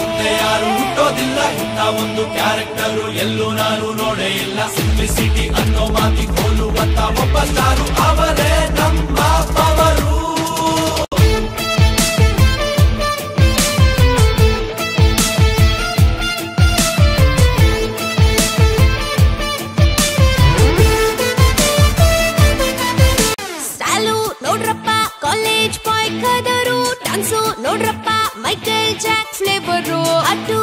ಮುಂದೆ ಯಾರು ಹುಟ್ಟೋದಿಲ್ಲ, ಇಂಥ ಒಂದು ಕ್ಯಾರೆಕ್ಟರ್ ಎಲ್ಲೂ ನಾನು ನೋಡೇ ಇಲ್ಲ. ಸಿಂಪ್ಲಿಸಿಟಿ ಅನ್ನೋ ಮಾತಿ ಕೋಲುವಂತ ಒಬ್ಬ ಸ್ಟಾರು ಅವರೇ ನಮ್ಮ ಪವರು. ಕಾಲೇಜ್ ಬಾಯ್ ಕದರು. ಡಾನ್ಸು ನೋಡ್ರಪ್ಪ ಮೈಕೇಲ್ ಜಾಕ್ ಫ್ಲೇಬರು ಅದು